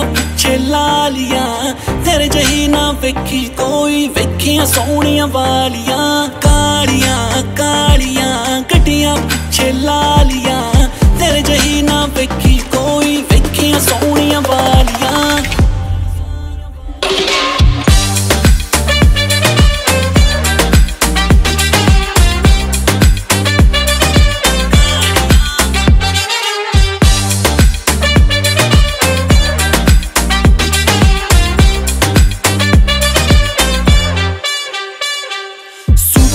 ਪਿੱਛੇ ਲਾਲੀਆਂ। ਤੇਰੇ ਜਹੀ ਨਾ ਵੇਖੀ ਕੋਈ ਵੇਖੀਆਂ ਸੋਹਣੀਆਂ ਵਾਲੀਆਂ।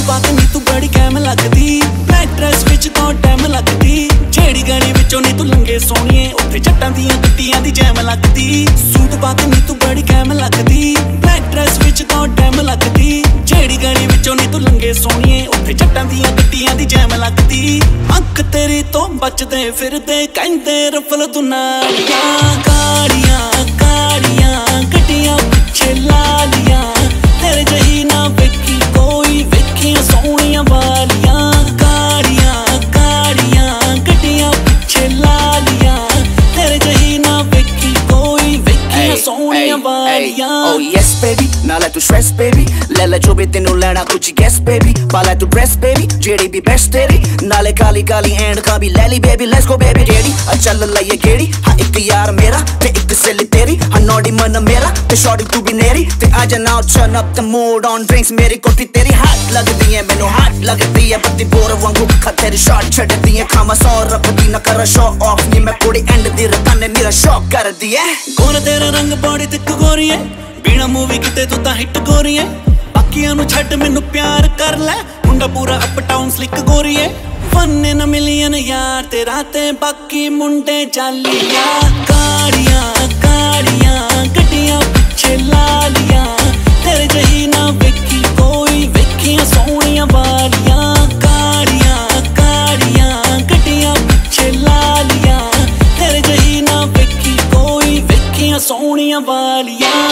ਪਾ ਕੇ ਨੀ ਤੂੰ ਬੜੀ ਕੈਮ ਲੱਗਦੀ। ਬਲੈਕ ਵਿੱਚ ਤਾਂ ਟਾਈਮ ਲੱਗਦੀ। ਜਿਹੜੀ ਗਲੀ ਵਿੱਚੋਂ ਨੀ ਤੂੰ ਲੰਗੇ ਸੋਹਣੀਏ। ਉੱਥੇ ਜੱਟਾਂ ਦੀਆਂ ਗੱਡੀਆਂ ਦੀ ਜੈਮ ਲੱਗਦੀ। ਸੂਟ ਪਾ ਕੇ ਨੀ ਤੂੰ ਬੜੀ ਕੈਮ ਲੱਗਦੀ। ਬਲੈਕ ਵਿੱਚ ਤਾਂ ਟਾਈਮ ਲੱਗਦੀ। ਜਿਹੜੀ ਗਲੀ ਵਿੱਚੋਂ ਨੀ ਤੂੰ ਲੰਗੇ ਸੋਹਣੀਏ। ਉੱਥੇ ਜੱਟਾਂ ਦੀਆਂ ਗੱਡੀਆਂ ਦੀ ਜੈਮ ਲੱਗਦੀ। ਅੱਖ ਤੇਰੀ ਤੋਂ ਬਚਦੇ ਫਿਰਦੇ, ਕਹਿੰਦੇ ਰਫਲ ਦੁਨਾਲੀਆਂ ਕਾਲੀਆਂ ਵਾਲੀਆਂ Oh yes ਨਾ ਲੈ ਤੂੰ stress, baby. ਲੈ ਲੈ ਜੋ ਵੀ ਤੈਨੂੰ ਲੈਣਾ ਕੁਝ guess, baby. ਪਾ ਲੈ ਤੂੰ dress baby. ਜਿਹੜੀ ਵੀ best ਤੇਰੀ ਨਾਲੇ ਕਾਲੀ ਕਾਲੀ ਐਂਡ ਕਾ ਵੀ ਲੈ ਲਈ baby. Let's go, baby ਜਿਹੜੀ ਆ ਚੱਲ ਲਈਏ ਗੇੜੀ ਹਾਂ ਇੱਕ ਯਾਰ ਮੇਰਾ ਤੇ ਇੱਕ ਸੇਲੀ ਤੇਰੀ ਹਾਂ ਨੋੜੀ ਮਨ ਮੇਰਾ ਤੇ ਸ਼ਾਰਟੀ ਤੂੰ ਵੀ ਨੇਰੀ ਤੇ ਆ ਜਾ now turn up the mood on drinks ਮੇਰੀ ਕੋਠੀ ਤੇਰੀ ਹੱਟ ਲੱਗਦੀ ਐ ਮੈਨੂੰ ਹੱਟ ਲੱਗਦੀ ਐ ਬੱਤੀ ਬੋਰ ਵਾਂਗੂ ਖਾ ਤੇਰੀ ਸ਼ਾਟ ਛੱਡਦੀ ਐ ਖਾਮਾ ਸੌ ਰੱਖਦੀ ਨਾ ਕਰ ਸ਼ੋ ਆਫ ਨੀ ਮੈਂ ਕੁੜੀ ਐਂਡ ਦੀ ਰਤਾਨੇ ਮੇਰਾ ਸ਼ੌਕ ਕਰਦੀ ਐ ਗੋਰ ਤੇਰਾ ਰੰਗ ਬੋੜੀ ਤੇ ਗੋਰੀਏ ਬਿਨਾ ਮੂਵੀ ਕਿਤੇ ਤੂੰ ਤਾਂ ਹਿੱਟ ਗੋਰੀ ਐ ਬਾਕੀਆਂ ਨੂੰ ਛੱਡ ਮੈਨੂੰ ਪਿਆਰ ਕਰ ਲੈ। ਮੁੰਡਾ ਪੂਰਾ ਅਪ ਟਾਊਨ ਸਲਿੱਕ ਗੋਰੀ ਐ ਵਨ ਇਨ ਮਿਲੀਅਨ ਯਾਰ, ਤੇਰਾ ਤੇ ਬਾਕੀ ਮੁੰਡੇ ਜਾਲੀਆਂ ਕਾੜੀਆਂ ਕਾੜੀਆਂ ਗੱਡੀਆਂ ਪਿੱਛੇ ਲਾ ਲੀਆਂ। ਜਹੀ ਨਾ ਵੇਖੀ ਕੋਈ, ਵੇਖੀਆਂ ਸੋਹਣੀਆਂ ਵਾਲੀਆਂ। ਕਾੜੀਆਂ ਕਾੜੀਆਂ ਗੱਡੀਆਂ ਪਿੱਛੇ ਲਾਲੀਆਂ ਲੀਆਂ। ਤੇਰੇ ਜਹੀ ਨਾ ਵੇਖੀ ਕੋਈ, ਵੇਖੀਆਂ ਸੋਹਣੀਆਂ ਵਾਲੀਆਂ।